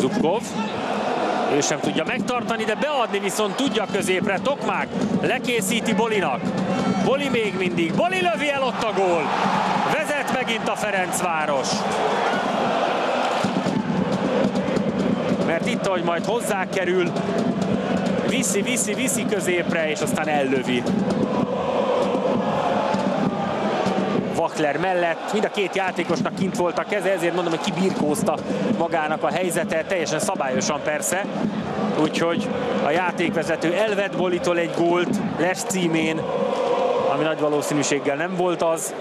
Zubkov. Ő sem tudja megtartani, de beadni viszont tudja középre. Tokmák lekészíti Bolinak. Boli még mindig. Boli lövi el ott a gól. Vezet megint a Ferencváros. Mert itt, ahogy majd hozzá kerül, viszi, viszi, viszi középre, és aztán ellövi. Vakler mellett. Mind a két játékosnak kint volt a keze, ezért mondom, hogy kibirkózta magának a helyzetet, teljesen szabályosan persze. Úgyhogy a játékvezető elvett Bolitól egy gólt Les címén, ami nagy valószínűséggel nem volt az.